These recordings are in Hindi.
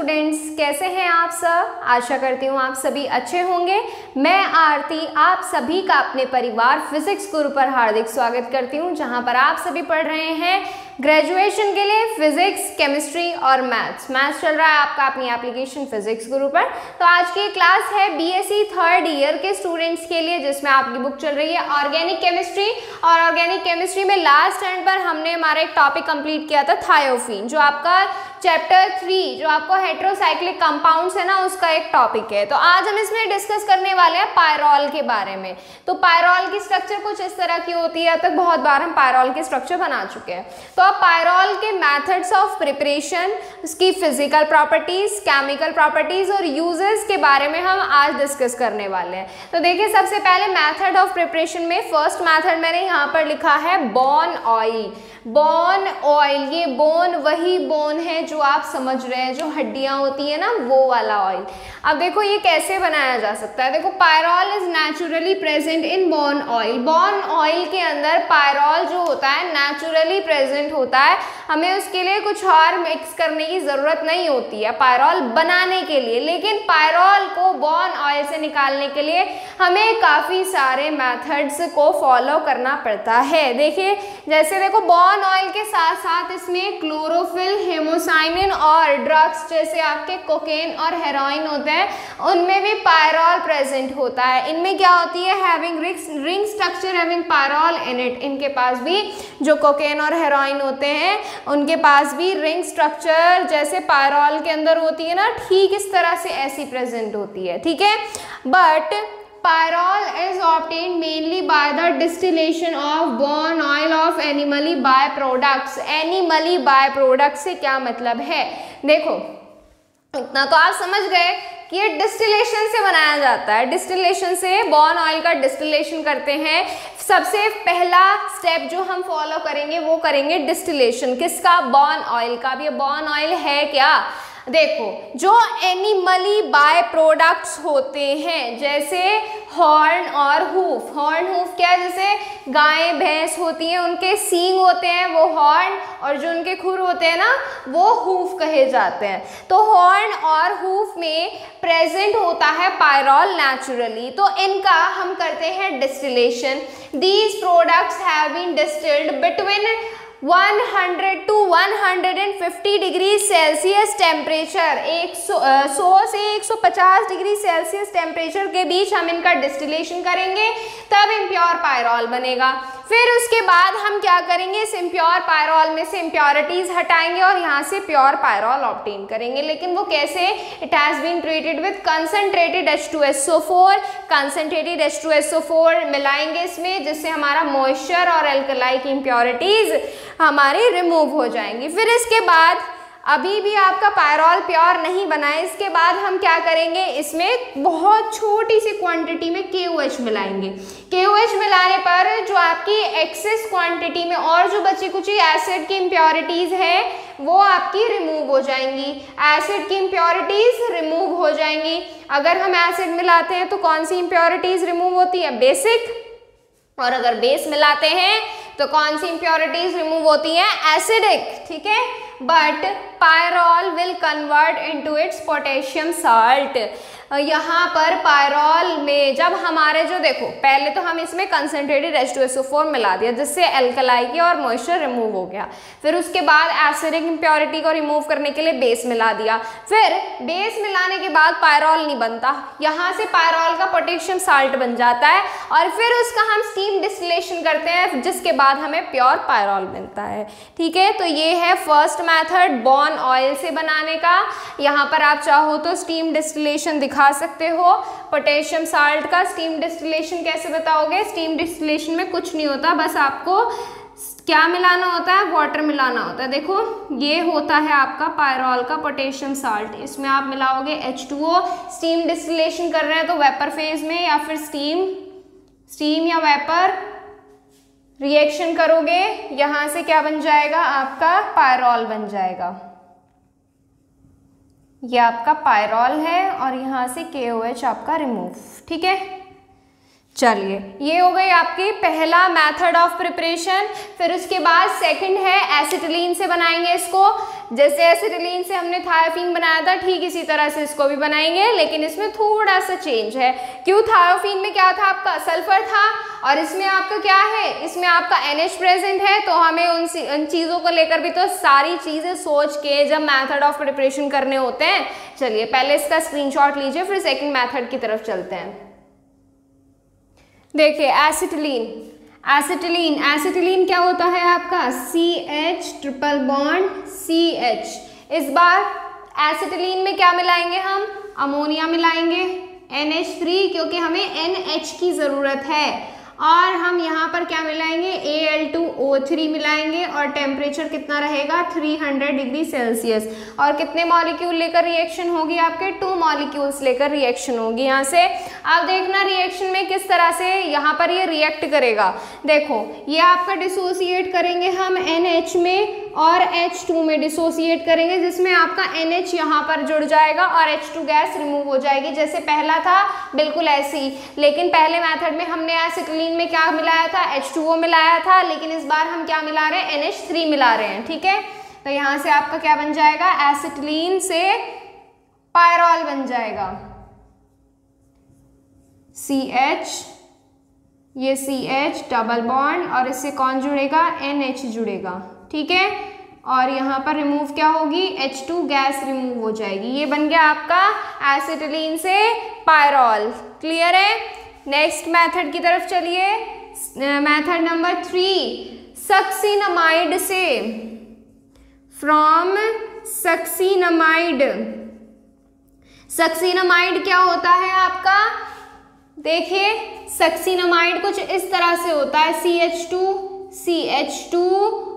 स्टूडेंट्स कैसे हैं आप सब? आशा करती हूँ आप सभी अच्छे होंगे। मैं आरती, आप सभी का अपने परिवार फिजिक्स गुरु पर हार्दिक स्वागत करती हूँ, जहाँ पर आप सभी पढ़ रहे हैं। ग्रेजुएशन के लिए फिजिक्स केमिस्ट्री और मैथ्स मैथ्स चल रहा है आपका अपनी एप्लीकेशन फिजिक्स गुरु पर। तो आज की क्लास है बीएससी थर्ड ईयर के स्टूडेंट्स के लिए, जिसमें आपकी बुक चल रही है ऑर्गेनिक केमिस्ट्री और ऑर्गेनिक केमिस्ट्री में लास्ट एंड पर हमने हमारा एक टॉपिक कंप्लीट किया था थायोफिन जो आपका चैप्टर थ्री जो आपको हेट्रोसाइक्लिक कंपाउंड्स है ना, उसका एक टॉपिक है। तो आज हम इसमें डिस्कस करने वाले हैं पायरॉल के बारे में। तो पायरॉल की स्ट्रक्चर कुछ इस तरह की होती है, अब तक बहुत बार हम पायरॉल के स्ट्रक्चर बना चुके हैं। तो अब पायरॉल के मेथड्स ऑफ़ प्रिपरेशन उसकी फ़िज़िकल प्रॉपर्टीज़ केमिकल प्रॉपर्टीज़ और यूजेस के बारे में हम आज डिस्कस करने वाले हैं। तो देखिए, सबसे पहले मैथड ऑफ़ प्रिपरेशन में फ़र्स्ट मैथड मैंने यहाँ पर लिखा है बॉन ऑयल बोन ऑयल ये बोन वही बोन है जो आप समझ रहे हैं, जो हड्डियाँ होती है ना, वो वाला ऑयल अब देखो ये कैसे बनाया जा सकता है? देखो, pyrrole is naturally present in bone oil bone oil के अंदर पायरॉल जो होता है नेचुरली प्रेजेंट होता है। हमें उसके लिए कुछ और मिक्स करने की ज़रूरत नहीं होती है, पायरॉल बनाने के लिए। लेकिन पायरॉल को बॉन ऑयल से निकालने के लिए हमें काफ़ी सारे मैथड्स को फॉलो करना पड़ता है। देखिए, जैसे देखो बॉन ऑयल के साथ साथ इसमें क्लोरोफिल हेमोसाइनिन और ड्रग्स जैसे आपके कोकेन और हेरोइन होते होते हैं, उनमें भी पायरॉल प्रेजेंट होता है। इनमें क्या होती है? Having ring structure having pyrrole in it इनके पास भी जो कोकेन और हेरोइन होते हैं, उनके पास भी रिंग स्ट्रक्चर जैसे पायरॉल के अंदर होती है ना, ठीक इस तरह से ऐसी प्रेजेंट होती है, ठीक है? But pyrrole is obtained mainly by the distillation of born oil of animally byproducts. Animally byproducts से क्या मतलब है? देखो, इतना तो आप समझ गए कि ये डिस्टिलेशन से बनाया जाता है। डिस्टिलेशन से बॉर्न ऑयल का डिस्टिलेशन करते हैं। सबसे पहला स्टेप जो हम फॉलो करेंगे, वो करेंगे डिस्टिलेशन किसका? बॉर्न ऑयल का। अब ये बॉर्न ऑयल है क्या? देखो, जो एनिमली बाय प्रोडक्ट्स होते हैं, जैसे हॉर्न और हूफ हॉर्न हूफ क्या जैसे गाय, भैंस होती हैं, उनके सींग होते हैं, वो हॉर्न और जो उनके खुर होते हैं ना, वो हूफ कहे जाते हैं। तो हॉर्न और हूफ में प्रेजेंट होता है पायरॉल नेचुरली तो इनका हम करते हैं distillation these products have been distilled between 100 two 150 degree Celsius temperature एक सौ से 150 डिग्री सेल्सियस टेम्परेचर के बीच हम इनका डिस्टिलेशन करेंगे, तब इम्प्योर पायरॉल बनेगा। फिर उसके बाद हम क्या करेंगे? इस इम्प्योर पायरॉल में से इम्प्योरिटीज हटाएँगे और यहाँ से प्योर पायरॉल ऑप्टेन करेंगे। लेकिन वो कैसे? It has been treated with concentrated H two S O four concentrated H two S O four मिलाएँगे इसमें, जिससे हमारा मॉइस्चर और एल्कलाई की इम्प्योरिटीज़ हमारी रिमूव हो जाएँगी। फिर इसके बाद, अभी भी आपका पायरॉल प्योर नहीं बना है, इसके बाद हम क्या करेंगे? इसमें बहुत छोटी सी क्वांटिटी में के मिलाएँगे। के मिलाने पर जो आपकी एक्सेस क्वांटिटी में और जो बची कुछ एसिड की इम्प्योरिटीज़ है, वो आपकी रिमूव हो जाएँगी। एसिड की इम्प्योरिटीज़ रिमूव हो जाएँगी। अगर हम एसिड मिलाते हैं तो कौन सी इम्प्योरिटीज़ रिमूव होती है? बेसिक और अगर बेस मिलाते हैं तो कौन सी इंप्योरिटीज रिमूव होती हैं? एसिडिक ठीक है? But pyrrole will convert into its potassium salt यहाँ पर पायरॉल में जब हमारे जो देखो, पहले तो हम इसमें concentrated H two S O four मिला दिया, जिससे एल्कलाई की और मॉइस्चर रिमूव हो गया। फिर उसके बाद एसिडिक इम्प्योरिटी को रिमूव करने के लिए बेस मिला दिया। फिर बेस मिलाने के बाद पायरॉल नहीं बनता। यहाँ से पायरॉल का पोटेशियम साल्ट बन जाता है और फिर उसका हम स्टीम डिस्टिलेशन करते हैं, जिसके बाद हमें प्योर पायरॉल मिलता है। ठीक है? तो ये है फ़र्स्ट मैथड बॉन ऑयल से बनाने का। यहाँ पर आप चाहो तो स्टीम डिस्टिलेशन दिखा दिखा सकते हो। पोटेशियम साल्ट का स्टीम डिस्टिलेशन कैसे बताओगे? स्टीम डिस्टिलेशन में कुछ नहीं होता, बस आपको क्या मिलाना होता है? वाटर मिलाना होता है। देखो, ये होता है आपका पायरॉल का पोटेशियम साल्ट। इसमें आप मिलाओगे H2O स्टीम डिस्टिलेशन कर रहे हैं तो वेपर फ़ेज़ में या फिर स्टीम स्टीम या वेपर रिएक्शन करोगे, यहाँ से क्या बन जाएगा? आपका पायरॉल बन जाएगा। ये आपका पायरॉल है और यहाँ से के आपका रिमूव ठीक है? चलिए। ये हो गई आपकी पहला मेथड ऑफ़ प्रिपरेशन फिर उसके बाद सेकंड है एसिटिलीन से बनाएँगे इसको। जैसे एसिटिलीन से हमने थायोफिन बनाया था, ठीक इसी तरह से इसको भी बनाएँगे, लेकिन इसमें थोड़ा सा चेंज है। क्यों? थायोफिन में क्या था? आपका सल्फ़र था, और इसमें आपका क्या है? इसमें आपका एनएच प्रेजेंट है तो हमें उन उन चीज़ों को लेकर भी तो सारी चीज़ें सोच के जब मैथड ऑफ़ प्रिपरेशन करने होते हैं, चलिए पहले इसका स्क्रीनशॉट लीजिए, फिर सेकेंड मैथड की तरफ़ चलते हैं। देखिए एसिटिलीन एसिटिलीन एसिटिलीन क्या होता है आपका? C H triple bond C H इस बार एसिटिलीन में क्या मिलाएँगे हम? अमोनिया मिलाएँगे एन एच थ्री क्योंकि हमें एन एच की ज़रूरत है। और हम यहाँ पर क्या मिलाएँगे? A L two O three मिलाएँगे और टेम्परेचर कितना रहेगा? 300 डिग्री सेल्सियस और कितने मॉलिक्यूल लेकर रिएक्शन होगी आपके? टू मॉलिक्यूल्स लेकर रिएक्शन होगी यहाँ से। आप देखना रिएक्शन में किस तरह से यहाँ पर ये रिएक्ट करेगा। देखो, ये आपका डिसोसिएट करेंगे हम एन एच में। और H2 में डिसोसिएट करेंगे, जिसमें आपका NH यहाँ पर जुड़ जाएगा और H2 गैस रिमूव हो जाएगी। जैसे पहला था, बिल्कुल ऐसे ही। लेकिन पहले मेथड में हमने एसिटिलीन में क्या मिलाया था? H2O मिलाया था, लेकिन इस बार हम क्या मिला रहे हैं? NH3 मिला रहे हैं, ठीक है? तो यहाँ से आपका क्या बन जाएगा? एसिटिलीन से पायरॉल बन जाएगा। सी एच ये सी एच डबल बॉन्ड और इससे कौन जुड़ेगा? एन एच जुड़ेगा। ठीक है? और यहाँ पर रिमूव क्या होगी? H2 गैस रिमूव हो जाएगी। ये बन गया आपका एसिटिलीन से पायरॉल क्लियर है? नेक्स्ट मेथड की तरफ़ चलिए। मेथड नंबर थ्री सक्सीनमाइड से। फ्रॉम सक्सीनमाइड सक्सीनमाइड क्या होता है आपका? देखिए सक्सीनमाइड कुछ इस तरह से होता है। C H two C H two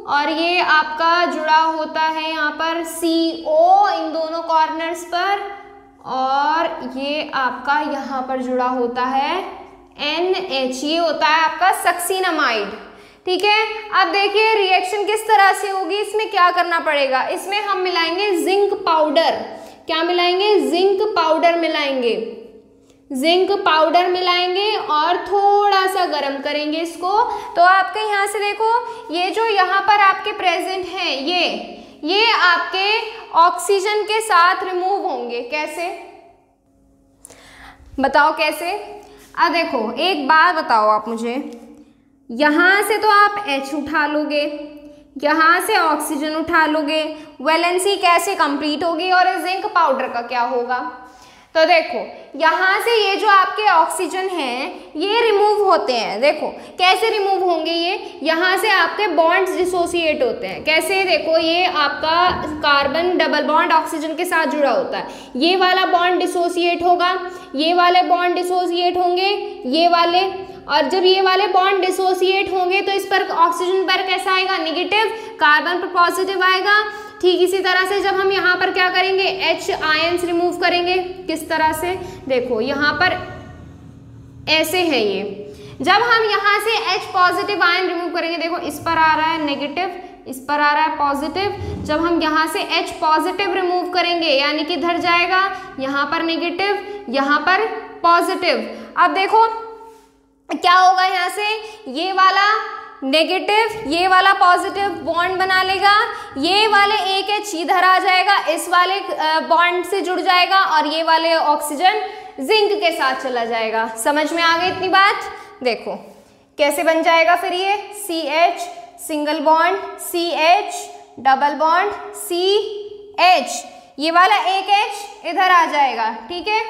और ये आपका जुड़ा होता है यहाँ पर सी ओ इन दोनों कॉर्नर्स पर और ये आपका यहाँ पर जुड़ा होता है एन एच ये होता है आपका सक्सीनामाइड ठीक है? अब देखिए रिएक्शन किस तरह से होगी, इसमें क्या करना पड़ेगा? इसमें हम मिलाएँगे जिंक पाउडर क्या मिलाएँगे? जिंक पाउडर मिलाएँगे। जिंक पाउडर मिलाएँगे और थोड़ा सा गर्म करेंगे इसको। तो आपके यहाँ से देखो, ये जो यहाँ पर आपके प्रेजेंट हैं, ये ये आपके ऑक्सीजन के साथ रिमूव होंगे। कैसे? बताओ कैसे? अब देखो, एक बात बताओ आप मुझे। यहाँ से तो आप H उठा लोगे, यहाँ से ऑक्सीजन उठा लोगे, वैलेंसी कैसे कंप्लीट होगी और जिंक पाउडर का क्या होगा? तो देखो, यहाँ से ये जो आपके ऑक्सीजन हैं, ये रिमूव होते हैं। देखो, कैसे रिमूव होंगे ये? यहाँ से आपके बॉन्ड्स डिसोसिएट होते हैं। कैसे? देखो, ये आपका कार्बन डबल बॉन्ड ऑक्सीजन के साथ जुड़ा होता है। ये वाला बॉन्ड डिसोसिएट होगा, ये वाले बॉन्ड डिसोसिएट होंगे, ये वाले और जब ये वाले बॉन्ड डिसोसिएट होंगे तो इस पर ऑक्सीजन पर कैसा आएगा? निगेटिव कार्बन पर पॉजिटिव आएगा। ठीक इसी तरह से जब हम यहाँ पर क्या करेंगे? एच आयंस रिमूव करेंगे। किस तरह से? देखो, यहाँ पर ऐसे है ये। जब हम यहाँ से H पॉजिटिव आयन रिमूव करेंगे, देखो, इस पर आ रहा है नेगेटिव इस पर आ रहा है पॉजिटिव जब हम यहाँ से H पॉजिटिव रिमूव करेंगे, यानी कि इधर जाएगा, यहाँ पर नेगेटिव यहाँ पर पॉजिटिव अब देखो क्या होगा यहाँ से? ये वाला नेगेटिव ये वाला पॉजिटिव बॉन्ड बना लेगा। ये वाले एक एच इधर आ जाएगा, इस वाले बॉन्ड से जुड़ जाएगा और ये वाले ऑक्सीजन जिंक के साथ चला जाएगा। समझ में आ गई इतनी बात? देखो, कैसे बन जाएगा फिर ये? C H single bond C H double bond C H ये वाला एक एच इधर आ जाएगा, ठीक है?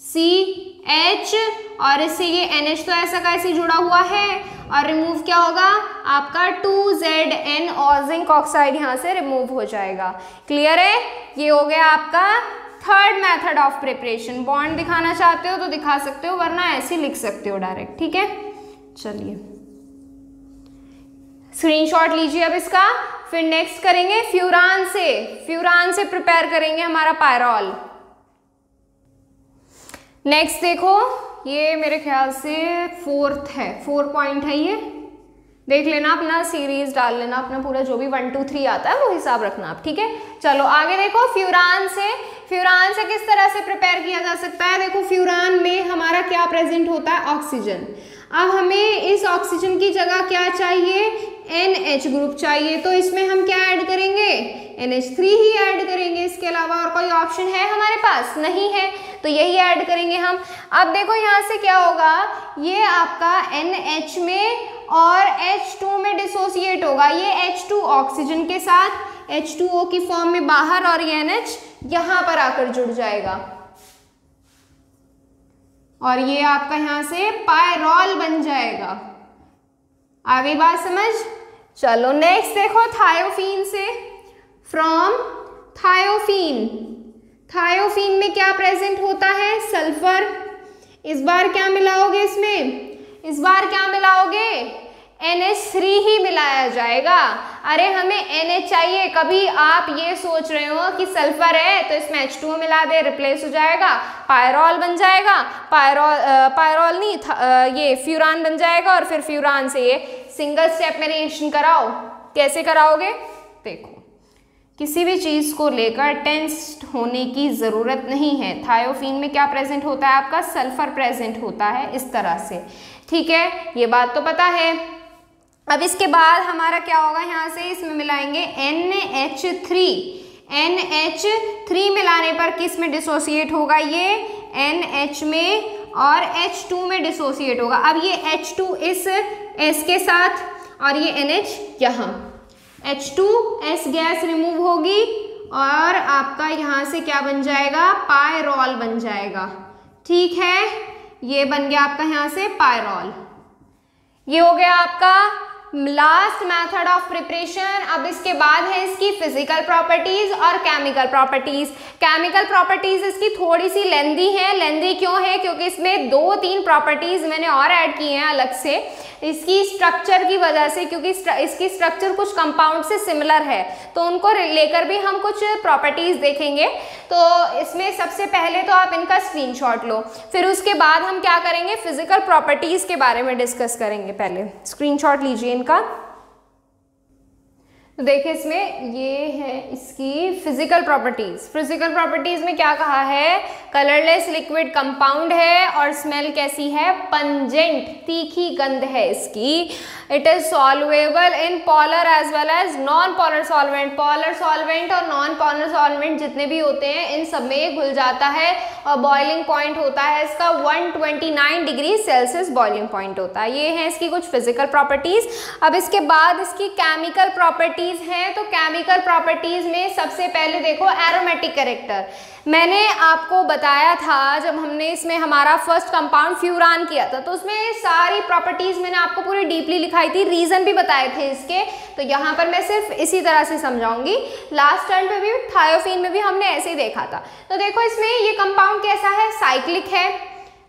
सी एच और इससे ये एन एच तो ऐसा कैसे जुड़ा हुआ है और रिमूव क्या होगा? आपका टू जेड एन और जिंक ऑक्साइड यहाँ से रिमूव हो जाएगा। क्लियर है? ये हो गया आपका third method of preparation bond दिखाना चाहते हो तो दिखा सकते हो, वरना ऐसे लिख सकते हो डायरेक्ट ठीक है? चलिए। स्क्रीनशॉट लीजिए अब इसका। फिर नेक्स्ट करेंगे फ्यूरान से। फ्यूरान से प्रिपेयर करेंगे हमारा पायरॉल नेक्स्ट देखो, ये मेरे ख्याल से फोर्थ है फोर पॉइंट है ये। देख लेना अपना सीरीज़ डाल लेना अपना पूरा, जो भी वन टू थ्री आता है, वो हिसाब रखना आप, ठीक है? चलो, आगे देखो फ्यूरान से। फ्यूरान से किस तरह से प्रिपेयर किया जा सकता है? देखो फ्यूरान में हमारा क्या प्रेजेंट होता है? ऑक्सीजन अब हमें इस ऑक्सीजन की जगह क्या चाहिए? एन एच ग्रुप चाहिए तो इसमें हम क्या ऐड करेंगे? एन ही ऐड करेंगे। इसके अलावा और कोई ऑप्शन है हमारे पास? नहीं है। तो यही ऐड करेंगे हम। अब देखो यहाँ से क्या होगा? ये आपका एच में और एच टू में डिसोसिएट होगा। ये एच टू ऑक्सीजन के साथ एच टू ओ की फॉर्म में बाहर और ये एच यहाँ पर आकर जुड़ जाएगा। और ये आपका यहाँ से पायरॉल बन जाएगा। आगे बात समझ? चलो नेक्स्ट देखो थायोफीन से। फ्रॉम थायोफीन थायोफीन में क्या प्रेजेंट होता है? सल्फ़र इस बार क्या मिलाओगे इसमें? इस बार क्या मिलाओगे? NH3 ही मिलाया जाएगा। अरे हमें NH चाहिए। कभी आप ये सोच रहे हो कि सल्फ़र है तो इसमें H2O मिला दे रिप्लेस हो जाएगा। पायरॉल बन जाएगा। पायरॉल पायरॉल नहीं ये फ्यूरान बन जाएगा और फिर फ्यूरान से ये सिंगल स्टेप में रिएक्शन कराओ। कैसे कराओगे? देखो। किसी भी चीज़ को लेकर टेंस्ड होने की ज़रूरत नहीं है। थायोफीन में क्या प्रेजेंट होता है आपका? सल्फ़र प्रेजेंट होता है इस तरह से। ठीक है, ये बात तो पता है। अब इसके बाद हमारा क्या होगा? यहाँ से इसमें मिलाएँगे N H three N H three मिलाने पर किसमें डिसोसिएट होगा? ये एन एच में और एच टू में डिसोसिएट होगा। अब ये एच टू इस एस के साथ और ये एन एच यहाँ। H two S gas remove होगी और आपका यहाँ से क्या बन जाएगा? पायरॉल बन जाएगा। ठीक है? ये बन गया आपका यहाँ से पायरॉल ये हो गया आपका लास्ट मेथड ऑफ़ प्रिपरेशन अब इसके बाद है इसकी फ़िज़िकल प्रॉपर्टीज़ और केमिकल प्रॉपर्टीज़ केमिकल प्रॉपर्टीज़ इसकी थोड़ी सी लेंदी है। लेंदी क्यों है? क्योंकि इसमें दो तीन प्रॉपर्टीज़ मैंने और ऐड की हैं अलग से। इसकी स्ट्रक्चर की वजह से, क्योंकि इसकी स्ट्रक्चर कुछ कंपाउंड से सिमिलर है तो उनको लेकर भी हम कुछ प्रॉपर्टीज़ देखेंगे। तो इसमें सबसे पहले तो आप इनका स्क्रीनशॉट लो, फिर उसके बाद हम क्या करेंगे फ़िज़िकल प्रॉपर्टीज़ के बारे में डिस्कस करेंगे पहले। स्क्रीनशॉट लीजिए इनका। तो देखिए इसमें ये है इसकी फ़िज़िकल प्रॉपर्टीज़ फ़िज़िकल प्रॉपर्टीज़ में क्या कहा है? कलरलेस लिक्विड कंपाउंड है और स्मेल कैसी है? पंजेंट तीखी गंध है इसकी. It is solvable in polar as well as non polar solvent polar solvent और नॉन पॉलर सॉल्वेंट जितने भी होते हैं, इन सब में घुल जाता है और बॉइलिंग पॉइंट होता है इसका 129 डिग्री सेल्सियस बॉइलिंग पॉइंट होता है. ये है इसकी कुछ फ़िज़िकल प्रॉपर्टीज़ अब इसके बाद इसकी केमिकल प्रॉपर्टीज़ हैं तो केमिकल प्रॉपर्टीज़ में सबसे पहले देखो एरोमेटिक करेक्टर मैंने आपको बताया था, जब हमने इसमें हमारा फ़र्स्ट कंपाउंड फ्यूरान किया था तो उसमें सारी प्रॉपर्टीज़ मैंने आपको पूरी डीपली लिखाई थी रीजन भी बताए थे इसके. तो यहाँ पर मैं सिर्फ़ इसी तरह से समझाऊँगी. लास्ट टर्न पे भी थायोफीन में भी हमने ऐसे ही देखा था. तो देखो इसमें ये कंपाउंड कैसा है? साइक्लिक है.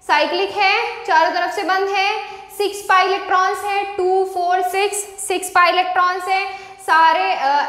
साइक्लिक है, चारों तरफ़ से बंद है. सिक्स पाई इलेक्ट्रॉन्स है two four six six pi electrons है. सारे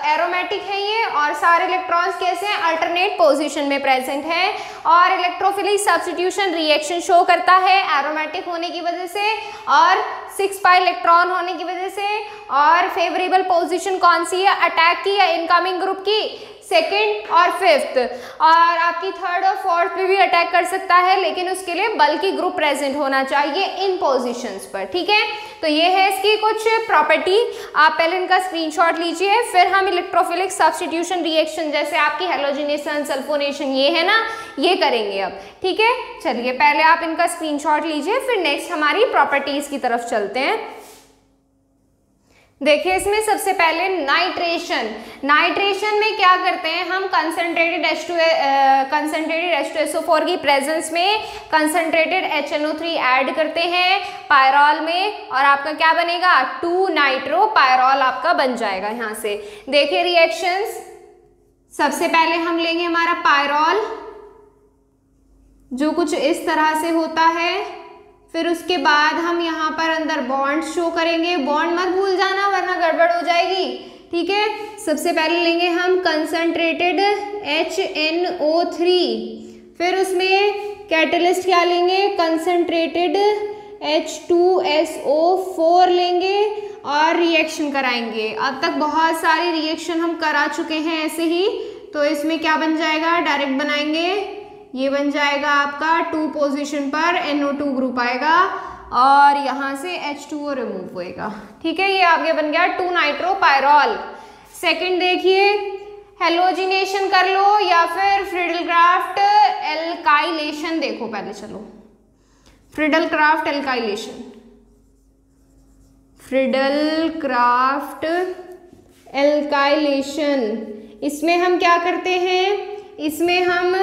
एरोमेटिक हैं ये और सारे इलेक्ट्रॉन्स कैसे हैं? अल्टरनेट पोजीशन में प्रेजेंट हैं और इलेक्ट्रोफिलिक सब्सटीट्यूशन रिएक्शन शो करता है एरोमेटिक होने की वजह से और सिक्स पाई इलेक्ट्रॉन होने की वजह से और फेवरेबल पोजीशन कौन सी है? अटैक की या इनकमिंग ग्रुप की? सेकेंड और फिफ्थ। और आपकी थर्ड और फोर्थ पे भी अटैक कर सकता है, लेकिन उसके लिए बल्कि ग्रुप प्रेजेंट होना चाहिए इन पोजीशंस पर, ठीक है? तो ये है इसकी कुछ प्रॉपर्टी आप पहले इनका स्क्रीनशॉट लीजिए, फिर हम इलेक्ट्रोफिलिक सब्सटीट्यूशन रिएक्शन जैसे आपकी हेलोजिनेशन सल्फोनेशन ये है ना? ये करेंगे अब, ठीक है? चलिए, पहले आप इनका स्क्रीनशॉट लीजिए, फिर नेक्स्ट हमारी प्रॉपर्टीज़ की तरफ़ चलते हैं। देखिए, इसमें सबसे पहले नाइट्रेशन। नाइट्रेशन में क्या करते हैं? हम concentrated H two concentrated H two S O four की प्रेजेंस में concentrated H N O three add करते हैं पायरॉल में और आपका क्या बनेगा? टू नाइट्रो पायरॉल आपका बन जाएगा यहाँ से। देखिए रिएक्शंस सबसे पहले हम लेंगे हमारा पायरॉल जो कुछ इस तरह से होता है फिर उसके बाद हम यहाँ पर अंदर बॉन्ड शो करेंगे। बॉन्ड मत भूल जाना, वरना गड़बड़ हो जाएगी। ठीक है? सबसे पहले लेंगे हम concentrated H N O three फिर उसमें कैटलिस्ट क्या लेंगे? Concentrated H two S O four लेंगे और रिएक्शन कराएँगे। अब तक बहुत सारी रिएक्शन हम करा चुके हैं ऐसे ही। तो इसमें क्या बन जाएगा? डायरेक्ट बनाएँगे। ये बन जाएगा आपका टू पोजिशन पर NO2 ग्रुप आएगा और यहाँ से H2O रिमूव होएगा। ठीक है, ये आगे बन गया टू नाइट्रो पायरॉल सेकेंड देखिए हेलोजिनेशन कर लो या फिर फ्रिडल क्राफ्ट एल्काइलेशन देखो पहले, चलो। Friedel Crafts alkylation Friedel Crafts alkylation इसमें हम क्या करते हैं? इसमें हम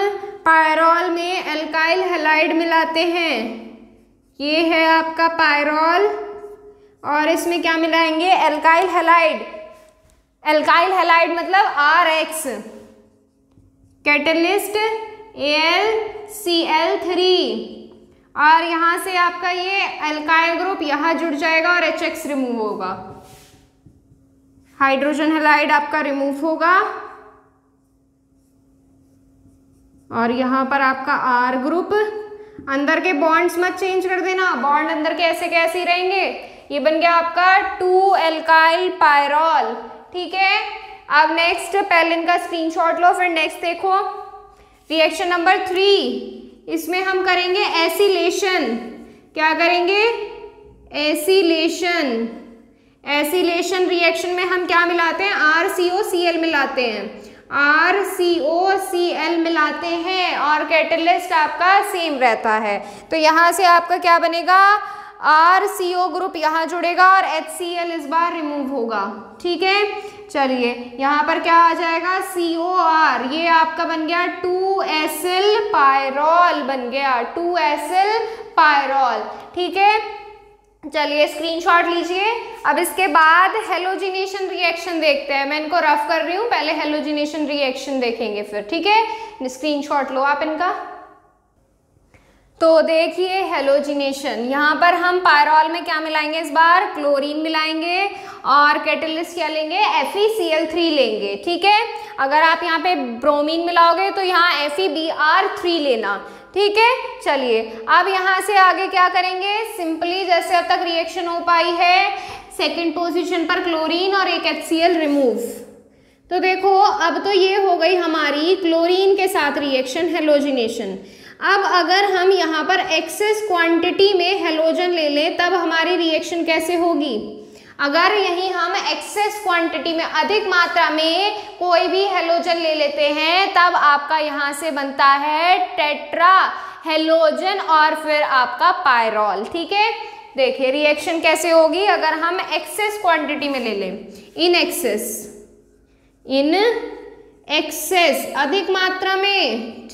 पायरॉल में एल्काइल हेलाइड मिलाते हैं। ये है आपका पायरॉल। और इसमें क्या मिलाएँगे? एल्काइल हेलाइड एल्काइल हेलाइड मतलब R X catalyst A L C L three और यहाँ से आपका ये एल्काइल ग्रुप यहाँ जुड़ जाएगा और एच एक्स रिमूव होगा। हाइड्रोजन हेलाइड आपका रिमूव होगा। और यहाँ पर आपका आर ग्रुप अंदर के बॉन्ड्स मत चेंज कर देना। बॉन्ड अंदर के ऐसे रहेंगे? ये बन गया आपका टू एल्काइल पायरॉल ठीक है? अब नेक्स्ट पहले इनका स्क्रीनशॉट लो, फिर नेक्स्ट देखो। रिएक्शन नंबर थ्री इसमें हम करेंगे एसिलेशन क्या करेंगे? एसिलेशन एसिलेशन रिएक्शन में हम क्या मिलाते हैं? आर सी ओ सी एल मिलाते हैं। आर सी ओ सी एल मिलाते हैं और कैटलिस्ट आपका सेम रहता है। तो यहाँ से आपका क्या बनेगा? आर सी ओ ग्रुप यहाँ जुड़ेगा और एच सी एल इस बार रिमूव होगा। ठीक है? चलिए, यहाँ पर क्या आ जाएगा? सी ओ आर ये आपका बन गया टू एस एल पायरॉल बन गया। टू एस एल पायरॉल ठीक है? चलिए स्क्रीनशॉट लीजिए। अब इसके बाद हेलोजिनेशन रिएक्शन देखते हैं। मैं इनको रफ कर रही हूँ। पहले हेलोजिनेशन रिएक्शन देखेंगे फिर, ठीक है? स्क्रीनशॉट लो आप इनका। तो देखिए हेलोजिनेशन यहाँ पर हम पायरॉल में क्या मिलाएँगे इस बार? क्लोरीन मिलाएँगे और कैटलिस्ट क्या लेंगे? एफ़ थ्री लेंगे, ठीक है? अगर आप यहाँ पे ब्रोमीन मिलाओगे तो यहाँ F E B R three लेना। ठीक है? चलिए, अब यहाँ से आगे क्या करेंगे? सिंपली जैसे अब तक रिएक्शन हो पाई है सेकेंड पोजिशन पर क्लोरीन और एक एच रिमूव तो देखो, अब तो ये हो गई हमारी क्लोरीन के साथ रिएक्शन हेलोजिनेशन अब अगर हम यहाँ पर एक्सेस क्वांटिटी में हेलोजन ले लें, तब हमारी रिएक्शन कैसे होगी? अगर यही हम एक्सेस क्वांटिटी में अधिक मात्रा में कोई भी हेलोजन ले लेते हैं, तब आपका यहाँ से बनता है टेट्रा हेलोजन और फिर आपका पायरॉल ठीक है? देखिए रिएक्शन कैसे होगी? अगर हम एक्सेस क्वांटिटी में ले लें इन एक्सेस इन एक्सेस अधिक मात्रा में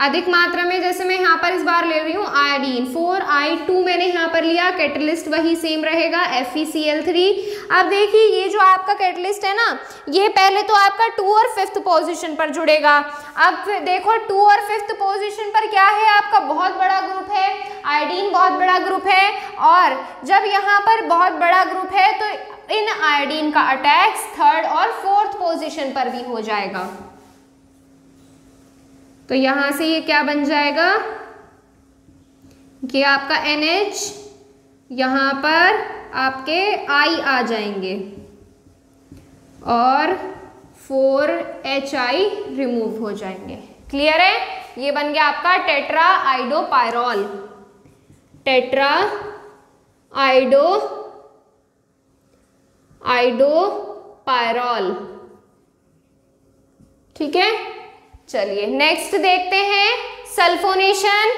अधिक मात्रा में जैसे मैं यहाँ पर इस बार ले रही हूँ आयोडीन फोर आई टू मैंने यहाँ पर लिया कैटलिस्ट वही सेम रहेगा F E C L three अब देखिए, ये जो आपका कैटलिस्ट है ना, ये पहले तो आपका टू और फिफ्थ पोजीशन पर जुड़ेगा। अब देखो टू और फिफ्थ पोजीशन पर क्या है आपका? बहुत बड़ा ग्रुप है आयोडीन बहुत बड़ा ग्रुप है, और जब यहाँ पर बहुत बड़ा ग्रुप है तो इन आयोडीन का अटैक्स थर्ड और फोर्थ पोजिशन पर भी हो जाएगा। तो यहाँ से ये क्या बन जाएगा? कि आपका NH यहाँ पर आपके I आ जाएँगे। और फोर एच आई रिमूव हो जाएँगे। क्लियर है? ये बन गया आपका tetra iodo pyrrole tetra iodo iodo pyrrole ठीक है? चलिए नेक्स्ट देखते हैं सल्फोनेशन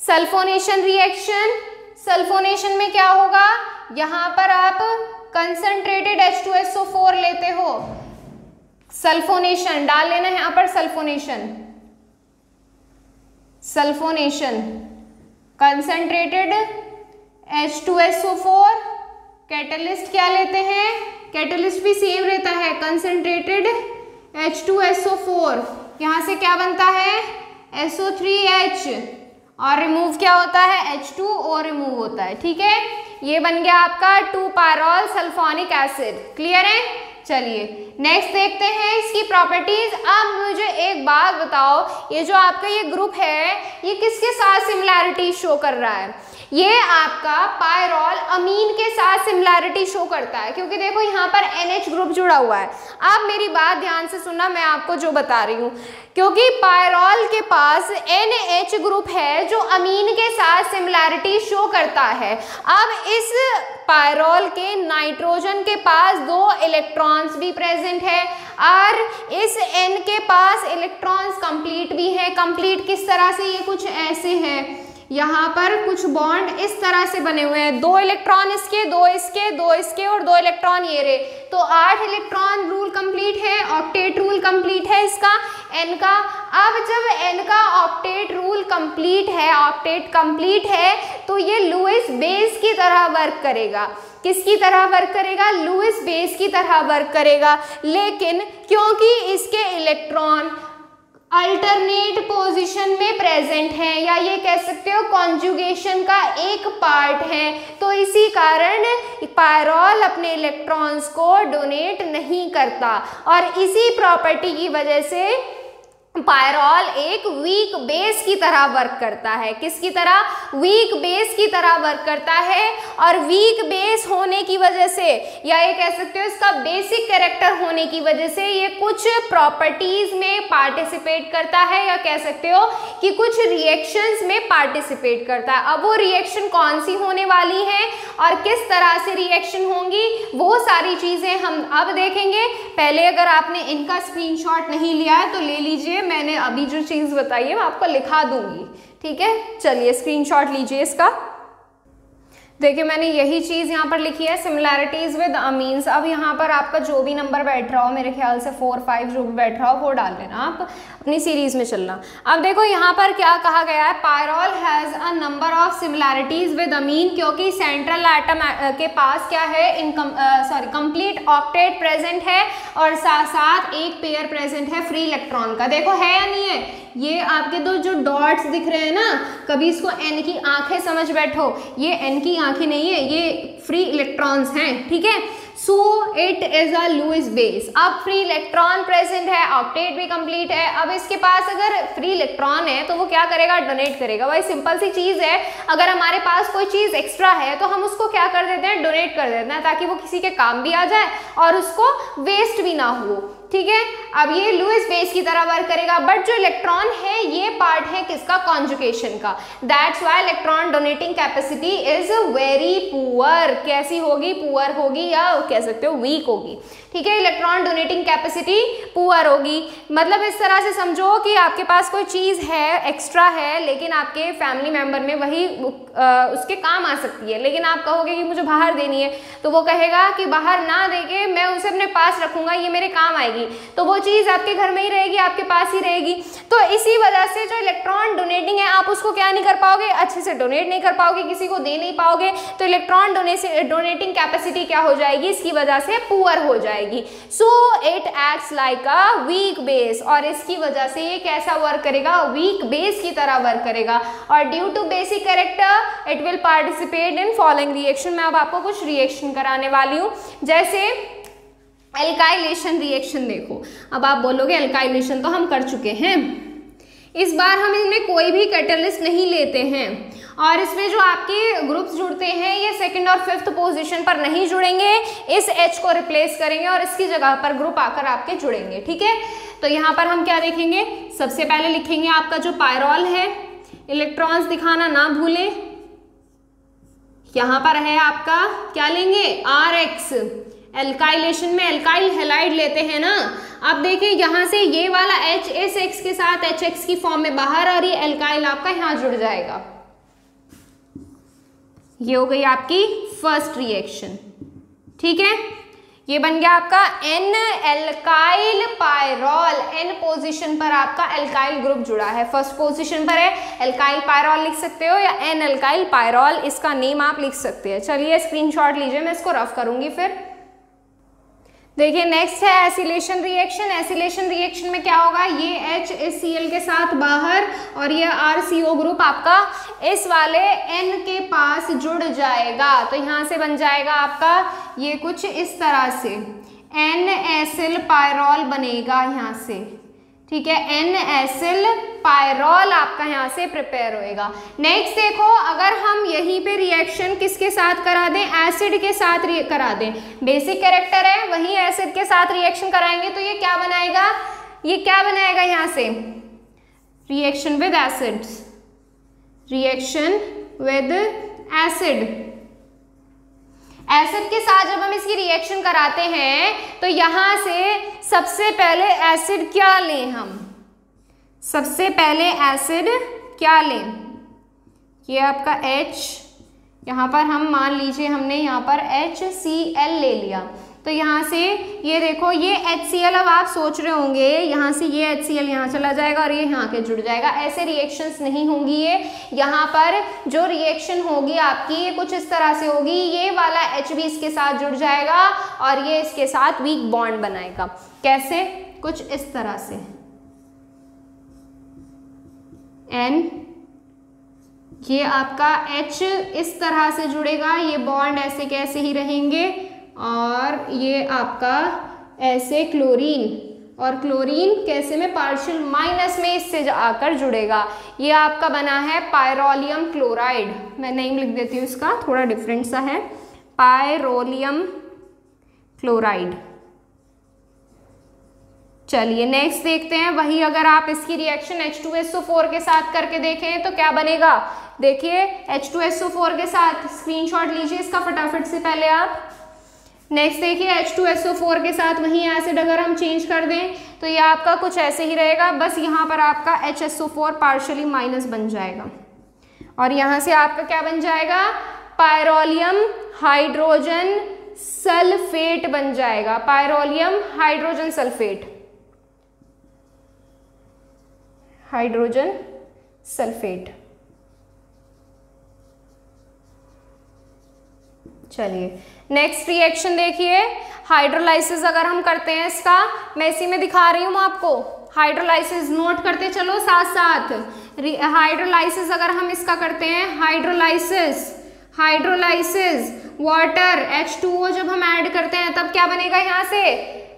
सल्फोनेशन रिएक्शन सल्फोनेशन में क्या होगा? यहाँ पर आप कंसंट्रेटेड H2SO4 लेते हो। सल्फोनेशन डाल लेना यहाँ पर sulphonation sulphonation concentrated H2SO4 catalyst क्या लेते हैं? कैटलिस्ट भी सेम रहता है कंसंट्रेटेड H2SO4 यहाँ से क्या बनता है? SO3H और रिमूव क्या होता है? H2O रिमूव होता है, ठीक है? ये बन गया आपका two pyrrole sulphonic acid clear है? चलिए नेक्स्ट देखते हैं इसकी प्रॉपर्टीज़ अब मुझे एक बात बताओ, ये जो आपका ये ग्रुप है, ये किसके साथ सिमिलैरिटी शो कर रहा है? ये आपका पायरॉल अमीन के साथ सिमिलैरिटी शो करता है, क्योंकि देखो यहाँ पर NH ग्रुप जुड़ा हुआ है। आप मेरी बात ध्यान से सुनना, मैं आपको जो बता रही हूँ। क्योंकि पायरॉल के पास NH ग्रुप है जो अमीन के साथ सिमिलैरिटी शो करता है। अब इस पायरॉल के नाइट्रोजन के पास दो इलेक्ट्रॉन्स भी प्रेजेंट है, और इस एन के पास इलेक्ट्रॉन्स कंप्लीट भी है। कंप्लीट किस तरह से? ये कुछ ऐसे हैं। यहाँ पर कुछ बॉन्ड इस तरह से बने हुए हैं। दो इलेक्ट्रॉन इसके, दो इसके दो इसके और दो इलेक्ट्रॉन ये रहे तो आठ इलेक्ट्रॉन रूल कंप्लीट है, ऑक्टेट रूल कंप्लीट है इसका एन का। अब जब एन का ऑक्टेट रूल कंप्लीट है, ऑक्टेट कंप्लीट है तो ये लुइस बेस की तरह वर्क करेगा। किसकी तरह वर्क करेगा? लुइस बेस की तरह वर्क करेगा। लेकिन क्योंकि इसके इलेक्ट्रॉन अल्टरनेट पोजिशन में प्रेजेंट है, या ये कह सकते हो कॉन्जुगेशन का एक पार्ट है। तो इसी कारण पायरॉल अपने इलेक्ट्रॉन्स को डोनेट नहीं करता। और इसी प्रॉपर्टी की वजह से पायरॉल एक वीक बेस की तरह वर्क करता है। किसकी तरह? वीक बेस की तरह वर्क करता है। और वीक बेस होने की वजह से, या ये कह सकते हो इसका बेसिक कैरेक्टर होने की वजह से, ये कुछ प्रॉपर्टीज़ में पार्टिसिपेट करता है। या कह सकते हो कि कुछ रिएक्शंस में पार्टिसिपेट करता है। अब वो रिएक्शन कौन सी होने वाली है और किस तरह से रिएक्शन होंगी, वो सारी चीज़ें हम अब देखेंगे। पहले अगर आपने इनका स्क्रीनशॉट नहीं लिया है तो ले लीजिए। मैंने अभी जो चीज़ बताई है, मैं आपको लिखा दूँगी। ठीक है? चलिए स्क्रीनशॉट लीजिए इसका। देखिए, मैंने यही चीज़ यहाँ पर लिखी है सिमिलैरिटीज़ विद अमीन्स अब यहाँ पर आपका जो भी नंबर बैठ रहा हो, मेरे ख्याल से फोर फाइव जो भी बैठ रहा हो, वो डाल लेना आप अपनी सीरीज़ में चलना। अब देखो, यहाँ पर क्या कहा गया है? Pyrrole has a number of similarities with amine क्योंकि सेंट्रल एटम के पास क्या है? Income sorry complete octet present है और साथ साथ एक पेयर प्रेजेंट है फ्री इलेक्ट्रॉन का। देखो, है या नहीं है? ये आपके दो जो डॉट्स दिख रहे हैं ना, कभी इसको एन की आँखें समझ बैठो। ये एन की आँखें नहीं है, ये फ्री इलेक्ट्रॉन्स हैं, ठीक है? So it is a Lewis base अब फ्री इलेक्ट्रॉन प्रेजेंट है ऑक्टेट भी कंप्लीट है। अब इसके पास अगर फ्री इलेक्ट्रॉन है तो वो क्या करेगा? डोनेट करेगा। भाई सिंपल सी चीज़ है। अगर हमारे पास कोई चीज़ एक्स्ट्रा है तो हम उसको क्या कर देते हैं? डोनेट कर देते हैं, ताकि वो किसी के काम भी आ जाए और उसको वेस्ट भी ना हो। ठीक है? अब ये लुइस बेस की तरह वर्क करेगा बट जो इलेक्ट्रॉन है, ये पार्ट है किसका? कॉन्जुकेशन का। That's why electron donating capacity is very poor कैसी होगी? पुअर होगी या कह सकते हो वीक होगी। ठीक है इलेक्ट्रॉन डोनेटिंग कैपेसिटी पुअर होगी। मतलब इस तरह से समझो कि आपके पास कोई चीज़ है एक्स्ट्रा है, लेकिन आपके फैमिली मेंबर में वही उसके काम आ सकती है। लेकिन आप कहोगे कि मुझे बाहर देनी है तो वो कहेगा कि बाहर ना देके मैं उसे अपने पास रखूँगा, ये मेरे काम आएगी। तो वो चीज़ आपके घर में ही रहेगी, आपके पास ही रहेगी। तो इसी वजह से जो इलेक्ट्रॉन डोनेटिंग है, आप उसको क्या नहीं कर पाओगे? अच्छे से डोनेट नहीं कर पाओगे, किसी को दे नहीं पाओगे। तो इलेक्ट्रॉन डोनेटिंग कैपेसिटी क्या हो जाएगी? इसकी वजह से पुअर हो जाएगी। जाएगी। So it acts like a weak base और इसकी वजह से ये कैसा वर्क करेगा? वीक बेस की तरह वर्क करेगा। और due to basic character it will participate in following reaction मैं अब आपको कुछ रिएक्शन कराने वाली हूँ। जैसे एल्काइलेशन रिएक्शन देखो। अब आप बोलोगे एल्काइलेशन तो हम कर चुके हैं। इस बार हम इनमें कोई भी कैटलिस्ट नहीं लेते हैं। और इसमें जो आपके ग्रुप्स जुड़ते हैं, ये सेकंड और फिफ्थ पोजीशन पर नहीं जुड़ेंगे। इस एच को रिप्लेस करेंगे और इसकी जगह पर ग्रुप आकर आपके जुड़ेंगे, ठीक है? तो यहाँ पर हम क्या देखेंगे? सबसे पहले लिखेंगे आपका जो पायरॉल है इलेक्ट्रॉन्स दिखाना ना भूलें। यहाँ पर है आपका, क्या लेंगे? आर एक्स एल्काइलेशन में एल्काइल हेलाइड लेते हैं ना। अब देखिए, यहाँ से ये वाला एच एस एक्स के साथ एच एक्स की फॉर्म में बाहर और ये एल्काइल आपका यहाँ जुड़ जाएगा। ये हो गई आपकी फ़र्स्ट रिएक्शन ठीक है? ये बन गया आपका N alkyl pyrrole N position पर आपका एल्काइल ग्रुप जुड़ा है. फ़र्स्ट पोजीशन पर है एल्काइल पायरॉल लिख सकते हो या एन एल्काइल पायरॉल इसका नेम आप लिख सकते हैं. चलिए स्क्रीनशॉट लीजिए, मैं इसको रफ करूँगी फिर. देखिए नेक्स्ट है एसिलेशन रिएक्शन एसिलेशन रिएक्शन में क्या होगा? ये एच एस सी एल के साथ बाहर और ये आर सी ओ ग्रुप आपका इस वाले एन के पास जुड़ जाएगा। तो यहाँ से बन जाएगा आपका ये कुछ इस तरह से। एन एसिल पायरॉल बनेगा यहाँ से। ठीक है? एन एसिल पायरॉल आपका यहाँ से प्रिपेयर होएगा। नेक्स्ट देखो, अगर हम यहीं पे रिएक्शन किसके साथ करा दें? एसिड के साथ करा दें। बेसिक कैरेक्टर है, वही एसिड के साथ रिएक्शन कराएँगे तो ये क्या बनाएगा? ये क्या बनाएगा यहाँ से? Reaction with acids reaction with acid acid के साथ जब हम इसकी रिएक्शन कराते हैं तो यहाँ से सबसे पहले एसिड क्या लें हम? सबसे पहले एसिड क्या लें? ये आपका H. यहाँ पर हम मान लीजिए हमने यहाँ पर HCl ले लिया। तो यहाँ से, ये देखो, ये एच अब आप सोच रहे होंगे, यहाँ से ये एच सी एल यहाँ चला जाएगा और ये यहाँ के जुड़ जाएगा। ऐसे रिएक्शंस नहीं होंगी ये। यहाँ पर जो रिएक्शन होगी आपकी, ये कुछ इस तरह से होगी, ये वाला एच भी इसके साथ जुड़ जाएगा और ये इसके साथ वीक बॉन्ड बनाएगा। कैसे? कुछ इस तरह से। एन ये आपका H इस तरह से जुड़ेगा, ये बॉन्ड ऐसे कैसे ही रहेंगे। और ये आपका ऐसे क्लोरीन और क्लोरीन कैसे में पार्शियल माइनस में इससे आकर जुड़ेगा? ये आपका बना है पायरोलियम क्लोराइड मैं नेम लिख देती हूँ इसका, थोड़ा डिफरेंट सा है. पायरोलियम क्लोराइड चलिए नेक्स्ट देखते हैं. वही अगर आप इसकी रिएक्शन H2SO4 के साथ करके देखें तो क्या बनेगा? देखिए H2SO4 के साथ स्क्रीनशॉट लीजिए इसका फटाफट से पहले आप. नेक्स्ट देखिए H2SO4 के साथ वही एसिड अगर हम चेंज कर दें तो ये आपका कुछ ऐसे ही रहेगा। बस यहाँ पर आपका HSO4 पार्शली माइनस बन जाएगा। और यहाँ से आपका क्या बन जाएगा? पायरोलियम हाइड्रोजन सल्फेट बन जाएगा। Pyrrolium hydrogen sulphate hydrogen sulphate चलिए। नेक्स्ट रिएक्शन देखिए हाइड्रोलाइसिस अगर हम करते हैं इसका, मैं इसी में दिखा रही हूँ आपको। हाइड्रोलाइसिस नोट करते चलो साथ साथ हाइड्रोलाइसिस अगर हम इसका करते हैं हाइड्रोलाइसिस हाइड्रोलाइसिस वाटर H2O जब हम ऐड करते हैं, तब क्या बनेगा यहाँ से?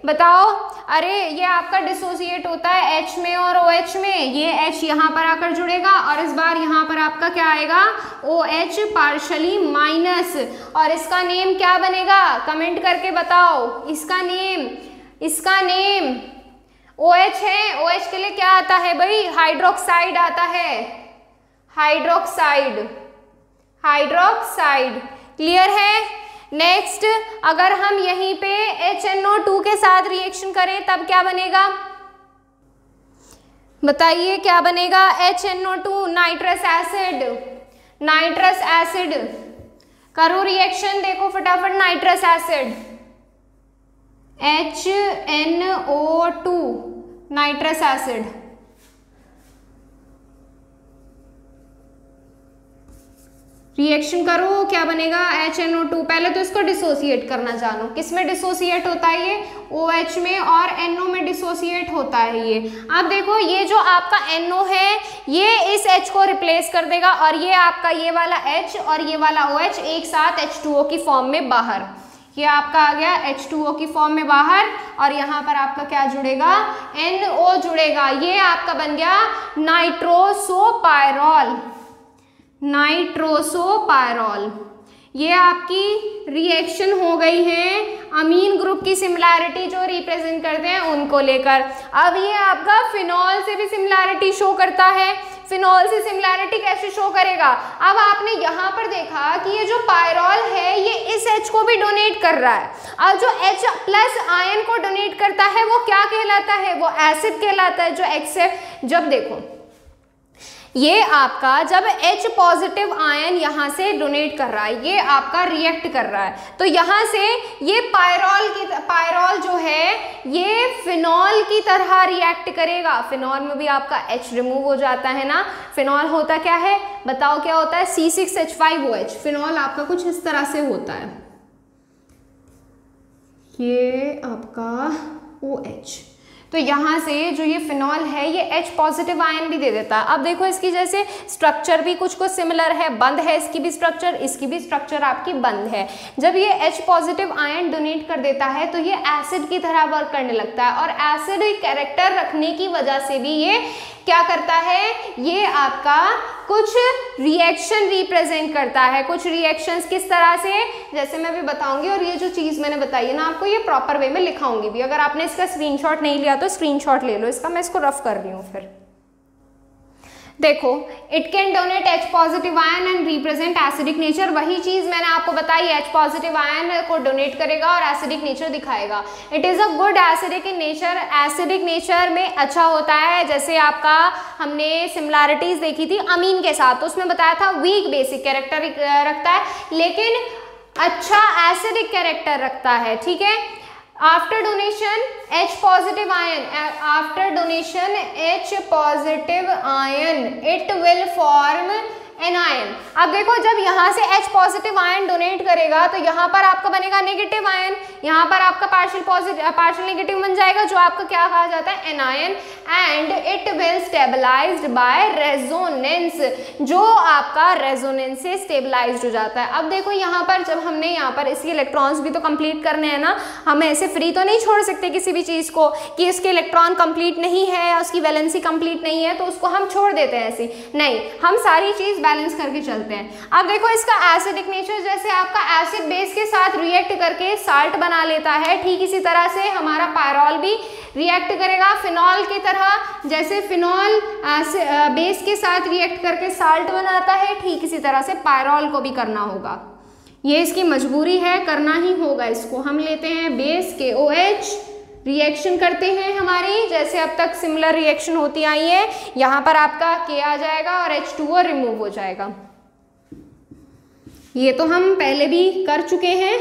बताओ। अरे, ये आपका डिसोसिएट होता है H में और OH में। ये H यहाँ पर आकर जुड़ेगा और इस बार यहाँ पर आपका क्या आएगा? OH पार्शली माइनस और इसका नेम क्या बनेगा? कमेंट करके बताओ। इसका नेम इसका नेम OH है। OH के लिए क्या आता है भाई? हाइड्रोक्साइड आता है। हाइड्रोक्साइड हाइड्रोक्साइड क्लियर है? नेक्स्ट अगर हम यहीं पे HNO2 के साथ रिएक्शन करें, तब क्या बनेगा? बताइए क्या बनेगा? H N O two nitrous acid nitrous acid करो रिएक्शन देखो फटाफट nitrous acid H N O two nitrous acid reaction करो, क्या बनेगा? एच एन ओ टू पहले तो इसको डिसोसिएट करना जानो। किसमें डिसोसिएट होता है ये? ओ एच में और एन NO ओ में डिसोसिएट होता है ये। अब देखो, ये जो आपका एन NO ओ है, ये इस एच को रिप्लेस कर देगा और ये आपका ये वाला एच और ये वाला ओ एच एक साथ एच टू ओ की फॉर्म में बाहर। ये आपका आ गया H2O की फॉर्म में बाहर और यहाँ पर आपका क्या जुड़ेगा? एन NO जुड़ेगा। ये आपका बन गया नाइट्रोसोपायरॉल। नाइट्रोसोपायरॉल। ये आपकी रिएक्शन हो गई है अमीन ग्रुप की सिमिलैरिटी जो रिप्रेजेंट करते हैं उनको लेकर। अब ये आपका फिनॉल से भी सिमिलैरिटी शो करता है। फिनॉल से सिमिलैरिटी कैसे शो करेगा? अब आपने यहाँ पर देखा कि ये जो पायरॉल है, ये इस एच को भी डोनेट कर रहा है। अब जो एच प्लस आयन को डोनेट करता है, वो क्या कहलाता है? वो एसिड कहलाता है, जो एक्सेप्ट जब देखो। ये आपका जब H पॉजिटिव आयन यहाँ से डोनेट कर रहा है, ये आपका रिएक्ट कर रहा है। तो यहाँ से ये पायरॉल की पायरॉल जो है, ये फिनॉल की तरह रिएक्ट करेगा। फिनॉल में भी आपका H रिमूव हो जाता है ना। फिनॉल होता क्या है? बताओ क्या होता है? C six H five O H phenol आपका कुछ इस तरह से होता है। ये आपका ओ OH तो यहाँ से जो ये फिनॉल है, ये H पॉजिटिव आयन भी दे देता है। अब देखो इसकी जैसे स्ट्रक्चर भी कुछ कुछ सिमिलर है, बंद है इसकी भी स्ट्रक्चर इसकी भी स्ट्रक्चर आपकी बंद है। जब ये H पॉजिटिव आयन डोनेट कर देता है तो ये एसिड की तरह वर्क करने लगता है और एसिड कैरेक्टर रखने की वजह से भी ये क्या करता है, ये आपका कुछ रिएक्शन रिप्रेजेंट करता है। कुछ रिएक्शंस किस तरह से, जैसे मैं भी बताऊँगी और ये जो चीज़ मैंने बताई है ना, आपको ये प्रॉपर वे में लिखाऊँगी भी। अगर आपने इसका स्क्रीनशॉट नहीं लिया तो स्क्रीनशॉट ले लो, इसका मैं इसको रफ कर रही हूँ फिर। देखो it can donate H positive ion and represent acidic nature वही चीज़ मैंने आपको बताई एच पॉजिटिव आयन को डोनेट करेगा और एसिडिक नेचर दिखाएगा। It is a good acidic in nature acidic nature में अच्छा होता है, जैसे आपका हमने सिमिलैरिटीज देखी थी अमीन के साथ तो उसमें बताया था वीक बेसिक कैरेक्टर रखता है, लेकिन अच्छा एसिडिक कैरेक्टर रखता है, ठीक है? After donation H positive ion after donation H positive ion it will form anion अब देखो, जब यहाँ से H पॉजिटिव आयन डोनेट करेगा तो यहाँ पर आपका बनेगा नेगेटिव आयन यहाँ पर आपका पार्शियल पॉजिटिव पार्शियल नेगेटिव बन जाएगा, जो आपका क्या कहा जाता है? Anion and it will stabilized by resonance जो आपका रेजोनेंस से स्टेबलाइज्ड हो जाता है। अब देखो, यहाँ पर जब हमने यहाँ पर इसके इलेक्ट्रॉन्स भी तो कंप्लीट करने हैं ना, हम ऐसे फ्री तो नहीं छोड़ सकते किसी भी चीज़ को, कि इसके इलेक्ट्रॉन कंप्लीट नहीं है उसकी वैलेंसी कंप्लीट नहीं है तो उसको हम छोड़ देते हैं ऐसे नहीं, हम सारी चीज़ बैलेंस करके चलते हैं। अब देखो इसका एसिडिक नेचर जैसे आपका एसिड बेस के साथ रिएक्ट करके साल्ट बना लेता है, ठीक इसी तरह से हमारा पायरॉल भी रिएक्ट करेगा। फिनॉल की तरह, जैसे फिनॉल बेस के साथ रिएक्ट करके साल्ट बनाता है, ठीक इसी तरह से पायरॉल को भी करना होगा। ये इसकी मजबूरी है, करना ही होगा इसको। हम लेते हैं बेस के ओ एच रिएक्शन करते हैं हमारी। जैसे अब तक सिमिलर रिएक्शन होती आई है। यहाँ पर आपका के आ जाएगा और एच टू रिमूव हो जाएगा। ये तो हम पहले भी कर चुके हैं।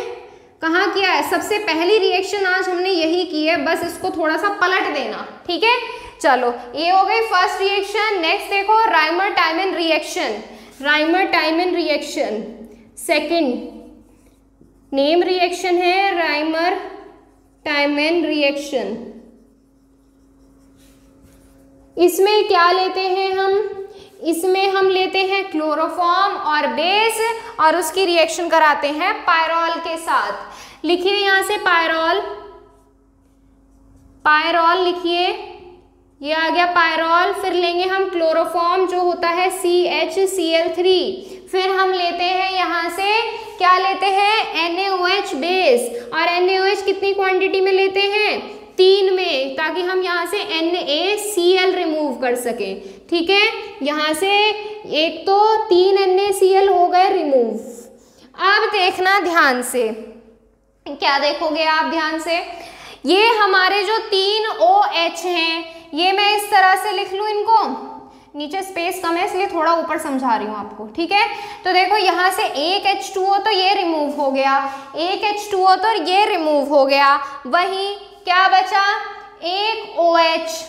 कहाँ किया है? सबसे पहली रिएक्शन आज हमने यही की है। बस इसको थोड़ा सा पलट देना, ठीक है? चलो, ये हो गई फ़र्स्ट रिएक्शन नेक्स्ट देखो Reimer Tiemann reaction Reimer Tiemann reaction second name reaction है राइमर टाइमन रिएक्शन इसमें क्या लेते हैं हम? इसमें हम लेते हैं क्लोरोफॉर्म और बेस और उसकी रिएक्शन कराते हैं पायरॉल के साथ। लिखिए यहाँ से पायरॉल पायरॉल लिखिए। ये आ गया पायरॉल, फिर लेंगे हम क्लोरोफॉर्म जो होता है C H C L three फिर हम लेते हैं यहाँ से, क्या लेते हैं? एन एच बेस और एन एच कितनी क्वांटिटी में लेते हैं? तीन में, ताकि हम यहाँ से N A C L remove कर सकें। ठीक है? यहाँ से एक तो तीन एन ए सी एल हो गए रिमूव अब देखना ध्यान से। क्या देखोगे आप ध्यान से? ये हमारे जो तीन OH हैं, ये मैं इस तरह से लिख लू इनको। नीचे स्पेस कम है, इसलिए थोड़ा ऊपर समझा रही हूँ आपको, ठीक है? तो देखो, यहाँ से एक H2O तो ये रिमूव हो गया। एक H2O तो ये रिमूव हो गया। वही क्या बचा? एक OH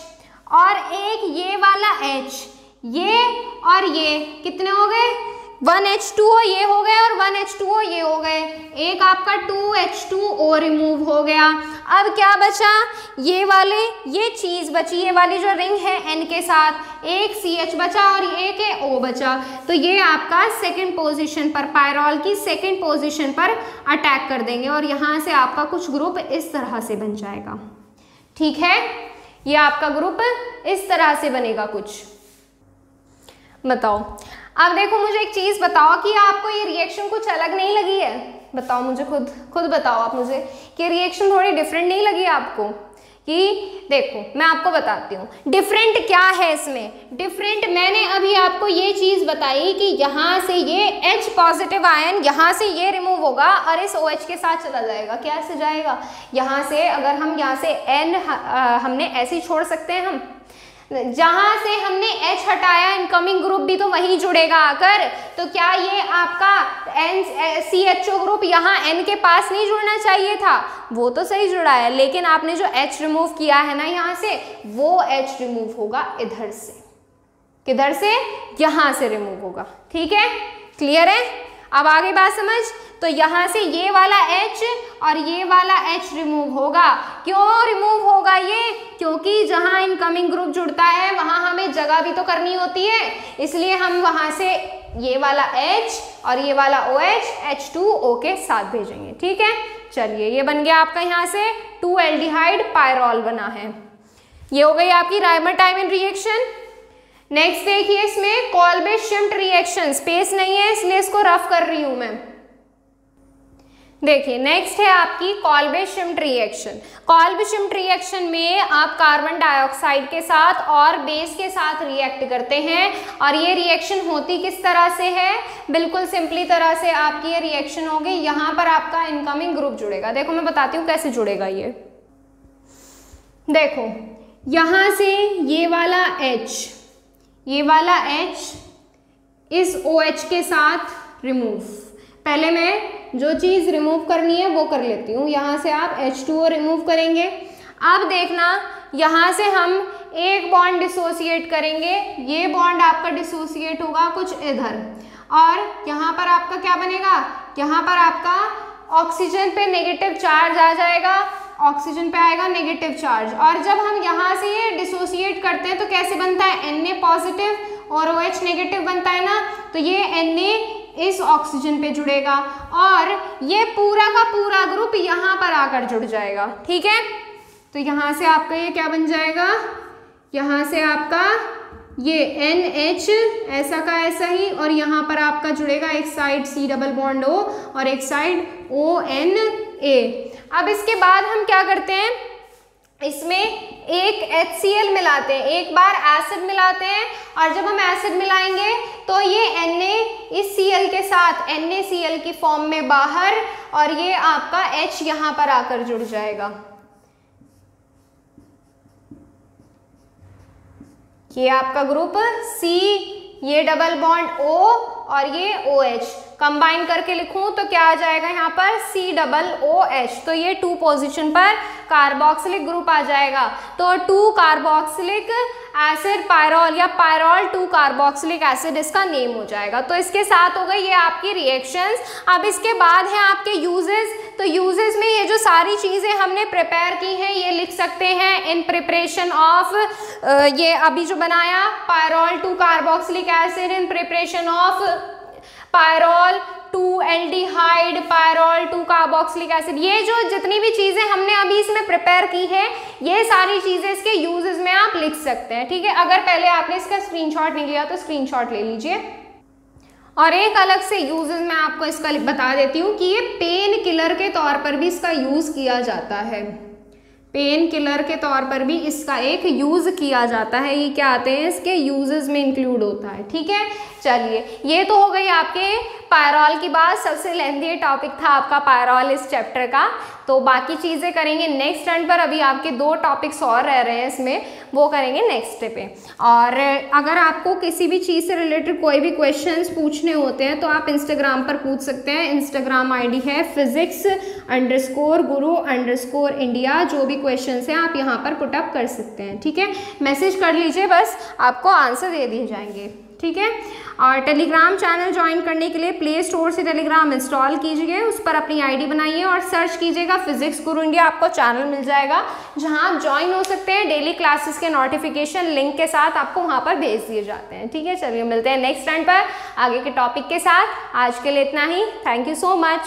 और एक ये वाला एच ये और ये। कितने हो गए? वन एच टू ये हो गए और वन एच टू ये हो गए। एक आपका two H two O remove हो गया। अब क्या बचा? ये वाले, ये चीज़ बची, ये वाली जो रिंग है एन के साथ। एक सी एच बचा और एक है ओ बचा। तो ये आपका सेकंड पोजीशन पर पायरॉल की सेकंड पोजीशन पर अटैक कर देंगे और यहाँ से आपका कुछ ग्रुप इस तरह से बन जाएगा। ठीक है? ये आपका ग्रुप इस तरह से बनेगा कुछ। बताओ। अब देखो, मुझे एक चीज़ बताओ कि आपको ये रिएक्शन कुछ अलग नहीं लगी है? बताओ मुझे खुद खुद बताओ आप मुझे कि रिएक्शन थोड़ी डिफरेंट नहीं लगी आपको? कि देखो, मैं आपको बताती हूँ डिफरेंट क्या है इसमें? डिफरेंट मैंने अभी आपको ये चीज़ बताई कि यहाँ से ये H पॉजिटिव आयन यहाँ से ये रिमूव होगा और इस OH के साथ चला जाएगा। क्या से जाएगा? यहाँ से, अगर हम यहाँ से N हमने ऐसे ही छोड़ सकते हैं हम? जहाँ से हमने H हटाया इनकमिंग ग्रुप भी तो वही जुड़ेगा आकर। तो क्या ये आपका N C H O group यहाँ N के पास नहीं जुड़ना चाहिए था? वो तो सही जुड़ा है, लेकिन आपने जो H रिमूव किया है ना यहाँ से, वो H रिमूव होगा इधर से। किधर से? यहाँ से रिमूव होगा। ठीक है? क्लियर है? अब आगे बात समझ? तो यहाँ से ये वाला H और ये वाला H रिमूव होगा। क्यों रिमूव होगा ये? क्योंकि जहाँ इनकमिंग ग्रुप जुड़ता है, वहाँ हमें जगह भी तो करनी होती है। इसलिए हम वहाँ से ये वाला H और ये वाला OH H2O के साथ भेजेंगे, ठीक है? चलिए, ये बन गया आपका यहाँ से टू एल्डिहाइड पायरॉल बना है। ये हो गई आपकी राइमर टाइमिन रिएक्शन नेक्स्ट देखिए इसमें कॉलबे शिफ्ट रिएक्शन स्पेस नहीं है, इसलिए इसको रफ कर रही हूँ मैं। देखिए नेक्स्ट है आपकी कॉल्बेशिम्ट रिएक्शन कॉल्बेशिम्ट रिएक्शन में आप कार्बन डाइऑक्साइड के साथ और बेस के साथ रिएक्ट करते हैं और ये रिएक्शन होती किस तरह से है? बिल्कुल सिंपली तरह से आपकी ये रिएक्शन होगी। यहाँ पर आपका इनकमिंग ग्रुप जुड़ेगा। देखो, मैं बताती हूँ कैसे जुड़ेगा ये। देखो, यहाँ से ये वाला एच ये वाला एच इस ओ OH के साथ रिमूव पहले मैं जो चीज़ रिमूव करनी है, वो कर लेती हूँ। यहाँ से आप H2O रिमूव करेंगे। अब देखना, यहाँ से हम एक बॉन्ड डिसोसिएट करेंगे। ये बॉन्ड आपका डिसोसिएट होगा कुछ इधर। और यहाँ पर आपका क्या बनेगा? यहाँ पर आपका ऑक्सीजन पे नेगेटिव चार्ज आ जाएगा। ऑक्सीजन पे आएगा नेगेटिव चार्ज और जब हम यहाँ से ये डिसोसिएट करते हैं तो कैसे बनता है? एन ए पॉजिटिव और ओ OH नेगेटिव बनता है ना? तो ये एन इस ऑक्सीजन पे जुड़ेगा और ये पूरा का पूरा ग्रुप यहाँ पर आकर जुड़ जाएगा, ठीक है? तो यहाँ से आपका ये क्या बन जाएगा? यहाँ से आपका ये एन एच ऐसा का ऐसा ही, और यहाँ पर आपका जुड़ेगा एक side C double bond O और एक साइड ओ एन ए अब इसके बाद हम क्या करते हैं? इसमें एक HCl मिलाते हैं, एक बार एसिड मिलाते हैं और जब हम एसिड मिलाएँगे तो ये Na इस Cl के साथ एन NaCl की फॉर्म में बाहर और ये आपका H यहाँ पर आकर जुड़ जाएगा। ये आपका ग्रुप C, ये डबल बॉन्ड O और ये ओ OH कंबाइन करके लिखूं तो क्या आ जाएगा यहाँ पर? C डबल ओ एच तो ये टू पोजीशन पर कार्बोक्सिलिक ग्रुप आ जाएगा। तो टू कार्बोक्सिलिक एसिड पायरॉल या पायरॉल टू कार्बोक्सिलिक एसिड इसका नेम हो जाएगा। तो इसके साथ हो गई ये आपकी रिएक्शंस अब इसके बाद है आपके यूजेस तो यूजेस में ये जो सारी चीज़ें हमने प्रिपेयर की हैं, ये लिख सकते हैं इन प्रिपरेशन ऑफ़ ये अभी जो बनाया pyrrole two carboxylic acid in preparation of pyrrole two aldehyde, pyrrole two carboxylic acid, ये जो जितनी भी चीज़ें हमने अभी इसमें प्रिपेयर की है, ये सारी चीज़ें इसके यूजेस में आप लिख सकते हैं, ठीक है? अगर पहले आपने इसका स्क्रीनशॉट नहीं लिया तो स्क्रीनशॉट ले लीजिए। और एक अलग से यूजेस मैं आपको इसका बता देती हूँ कि ये पेन किलर के तौर पर भी इसका यूज़ किया जाता है। पेन किलर के तौर पर भी इसका एक यूज़ किया जाता है। ये क्या आते हैं? इसके यूजेस में इंक्लूड होता है। ठीक है? चलिए, ये तो हो गई आपके पायरॉल की बात, सबसे लेंदी टॉपिक था आपका पायरॉल इस चैप्टर का। तो बाकी चीज़ें करेंगे नेक्स्ट टर्न पर, अभी आपके दो टॉपिक्स और रह रहे हैं इसमें, वो करेंगे नेक्स्ट पे। और अगर आपको किसी भी चीज़ से रिलेटेड कोई भी क्वेश्चंस पूछने होते हैं तो आप इंस्टाग्राम पर पूछ सकते हैं। इंस्टाग्राम आईडी है physics underscore guru underscore India जो भी क्वेश्चन हैं, आप यहाँ पर पुटअप कर सकते हैं, ठीक है? मैसेज कर लीजिए, बस आपको आंसर दे दिए जाएँगे। ठीक है? और टेलीग्राम चैनल ज्वाइन करने के लिए प्ले स्टोर से टेलीग्राम इंस्टॉल कीजिए, उस पर अपनी आईडी बनाइए और सर्च कीजिएगा फिजिक्स गुरु इंडिया आपको चैनल मिल जाएगा। जहाँ आप ज्वाइन हो सकते हैं डेली क्लासेस के नोटिफिकेशन लिंक के साथ आपको वहाँ पर भेज दिए जाते हैं। ठीक है? चलिए मिलते हैं नेक्स्ट टाइम पर, आगे के टॉपिक के साथ। आज के लिए इतना ही। Thank you so much